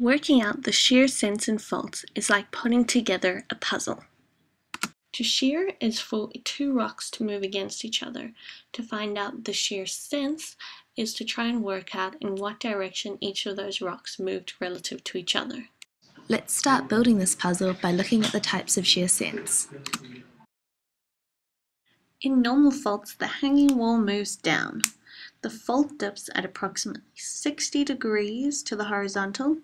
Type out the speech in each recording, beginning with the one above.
Working out the shear sense in faults is like putting together a puzzle. To shear is for two rocks to move against each other. To find out the shear sense is to try and work out in what direction each of those rocks moved relative to each other. Let's start building this puzzle by looking at the types of shear sense. In normal faults, the hanging wall moves down. The fault dips at approximately 60 degrees to the horizontal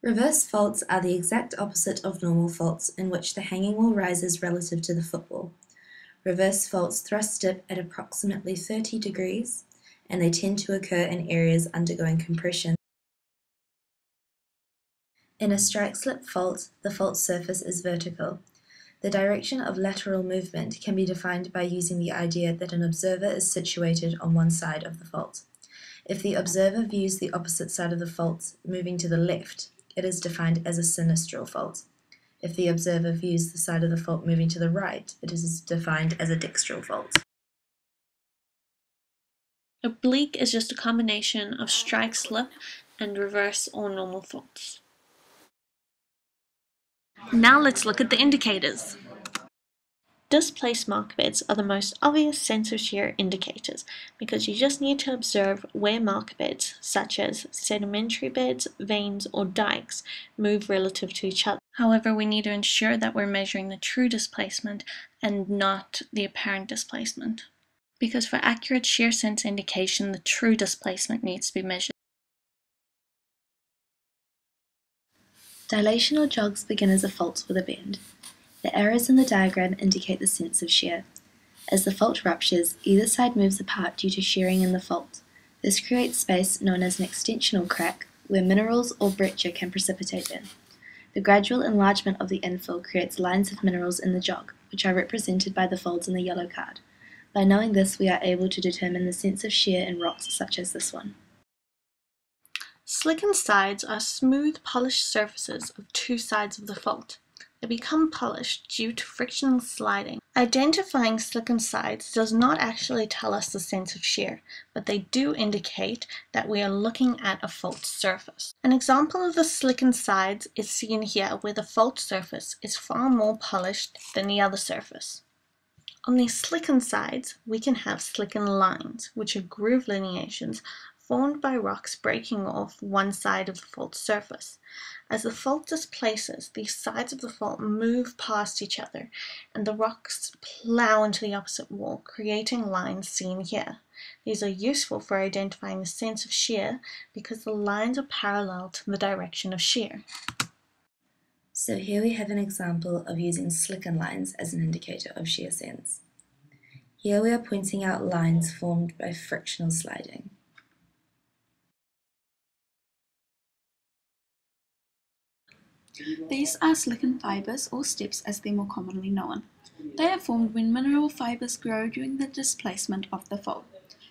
Reverse faults are the exact opposite of normal faults in which the hanging wall rises relative to the footwall. Reverse faults thrust dip at approximately 30 degrees and they tend to occur in areas undergoing compression. In a strike-slip fault, the fault surface is vertical. The direction of lateral movement can be defined by using the idea that an observer is situated on one side of the fault. If the observer views the opposite side of the fault moving to the left, it is defined as a sinistral fault. If the observer views the side of the fault moving to the right, it is defined as a dextral fault. Oblique is just a combination of strike slip and reverse or normal faults. Now let's look at the indicators. Displaced marker beds are the most obvious sense of shear indicators because you just need to observe where marker beds, such as sedimentary beds, veins, or dikes, move relative to each other. However, we need to ensure that we're measuring the true displacement and not the apparent displacement. Because for accurate shear sense indication, the true displacement needs to be measured. Dilational jogs begin as a fault with a bend. The arrows in the diagram indicate the sense of shear. As the fault ruptures, either side moves apart due to shearing in the fault. This creates space known as an extensional crack, where minerals or breccia can precipitate in. The gradual enlargement of the infill creates lines of minerals in the jog, which are represented by the folds in the yellow card. By knowing this, we are able to determine the sense of shear in rocks such as this one. Slickensides are smooth, polished surfaces of two sides of the fault. They become polished due to frictional sliding. Identifying slickensides does not actually tell us the sense of shear, but they do indicate that we are looking at a fault surface. An example of the slickensides is seen here where the fault surface is far more polished than the other surface. On these slickensides, we can have slickenlines, which are groove lineations formed by rocks breaking off one side of the fault surface. As the fault displaces, these sides of the fault move past each other, and the rocks plow into the opposite wall, creating lines seen here. These are useful for identifying the sense of shear because the lines are parallel to the direction of shear. So here we have an example of using slickenlines as an indicator of shear sense. Here we are pointing out lines formed by frictional sliding. These are slickened fibers, or steps as they're more commonly known. They are formed when mineral fibers grow during the displacement of the fault.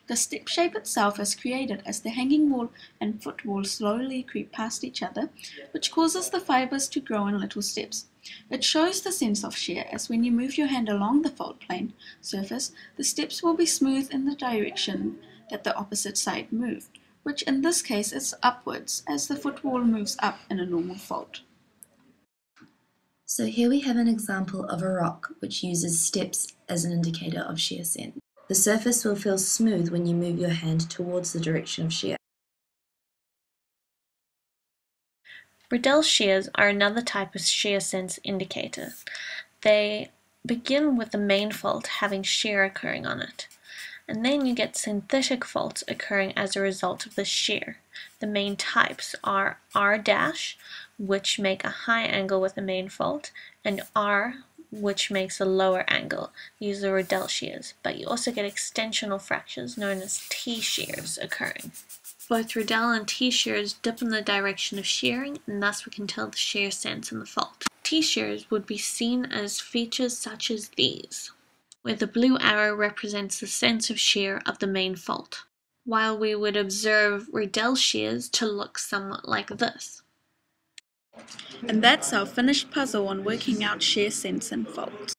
The step shape itself is created as the hanging wall and footwall slowly creep past each other, which causes the fibers to grow in little steps. It shows the sense of shear as when you move your hand along the fault plane surface, the steps will be smooth in the direction that the opposite side moved, which in this case is upwards as the footwall moves up in a normal fault. So here we have an example of a rock which uses steps as an indicator of shear sense. The surface will feel smooth when you move your hand towards the direction of shear. Riedel shears are another type of shear sense indicator. They begin with the main fault having shear occurring on it, and then you get synthetic faults occurring as a result of the shear. The main types are R dash, which make a high angle with the main fault, and R, which makes a lower angle. These are Riedel shears, but you also get extensional fractures known as T-shears occurring. Both Riedel and T-shears dip in the direction of shearing, and thus we can tell the shear sense in the fault. T-shears would be seen as features such as these, where the blue arrow represents the sense of shear of the main fault, while we would observe Riedel shears to look somewhat like this. And that's our finished puzzle on working out shear sense and faults.